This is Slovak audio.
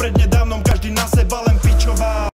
prednedávnom každý na seba len pičoval.